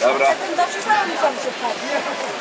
Dobra. Zawsze sam sam się wchodzi.